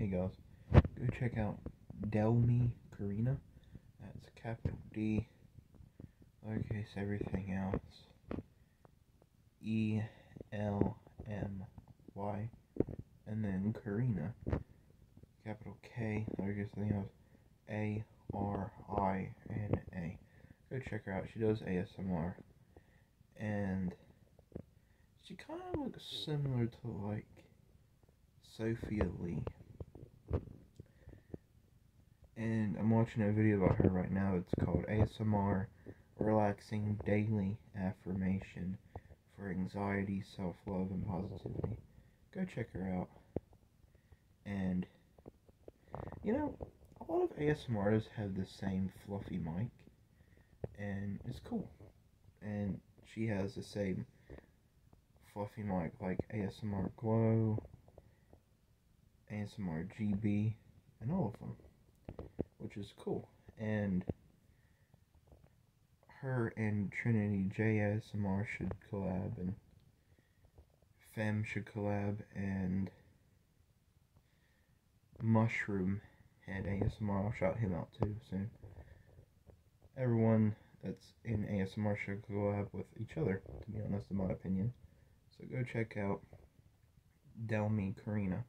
Hey guys, go check out Delmy Karina. That's capital D, lowercase everything else. E L M Y, and then Karina, capital K, lowercase everything else. A R I N A. Go check her out. She does ASMR, and she kind of looks similar to like Sophia Lee. And I'm watching a video about her right now. It's called ASMR Relaxing Daily Affirmation for Anxiety, Self Love, and Positivity. Go check her out. And, you know, a lot of ASMRs have the same fluffy mic. And it's cool. And she has the same fluffy mic like ASMR Glow, ASMR GB, and all of them, is cool. And her and Trinity JSMR should collab, and Fem should collab, and Mushroom Head ASMR. I'll shout him out too soon. Everyone that's in ASMR should collab with each other, to be honest, in my opinion. So go check out Delmy Karina.